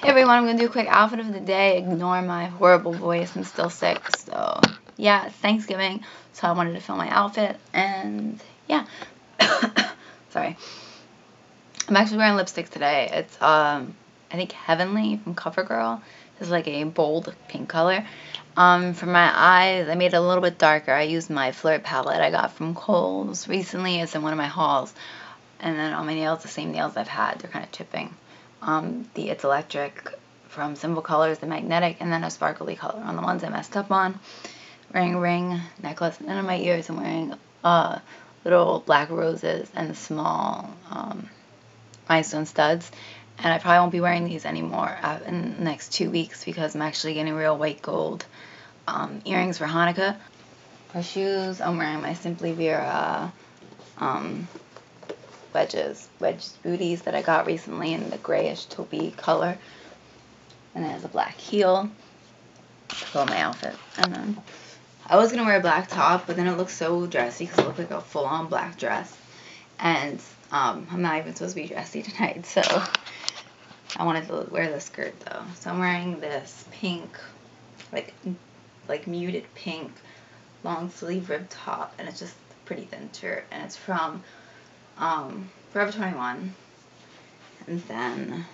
Hey everyone, I'm going to do a quick outfit of the day. Ignore my horrible voice. I'm still sick. So, yeah, it's Thanksgiving. So I wanted to film my outfit. And, yeah. Sorry. I'm actually wearing lipstick today. It's, um, I think Heavenly from CoverGirl. It's like a bold pink color. Um, for my eyes, I made it a little bit darker. I used my Flirt palette I got from Kohl's recently. It's in one of my hauls. And then on my nails, the same nails I've had. They're kind of chipping um, the It's Electric from Sinful Colors, the magnetic, and then a sparkly color on the ones I messed up on. Wearing a ring, necklace, and on my ears I'm wearing uh, little black roses and small um, rhinestone studs. And I probably won't be wearing these anymore uh, in the next two weeks because I'm actually getting real white gold um, earrings for Hanukkah. For shoes, I'm wearing my Simply Vera um, wedges, wedge booties that I got recently in the grayish taupey color. And it has a black heel to go my outfit. And then I was going to wear a black top, but then it looked so dressy because it looked like a full-on black dress. And um, I'm not even supposed to be dressy tonight, so I wanted to wear the skirt though. So I'm wearing this pink, like, like muted pink long sleeve rib top, and it's just pretty thin shirt, and it's from um, Forever 21. And then,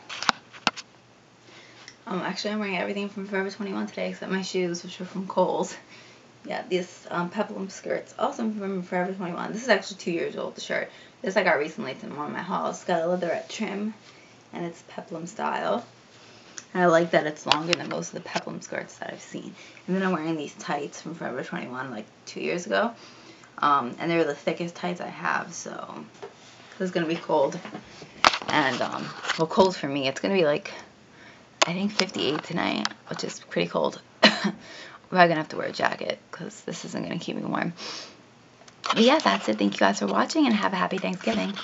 um, actually I'm wearing everything from Forever 21 today except my shoes, which are from Kohl's. Yeah, this um, peplum skirt's also from Forever 21. This is actually two years old, the shirt. This I got recently. It's in one of my hauls. It's got a leatherette trim, and it's peplum style. And I like that it's longer than most of the peplum skirts that I've seen. And then I'm wearing these tights from Forever 21 like two years ago. Um, and they're the thickest tights I have, so it's going to be cold. And, um, well, cold for me. It's going to be like, I think 58 tonight, which is pretty cold. I'm probably going to have to wear a jacket because this isn't going to keep me warm. But yeah, that's it. Thank you guys for watching and have a happy Thanksgiving.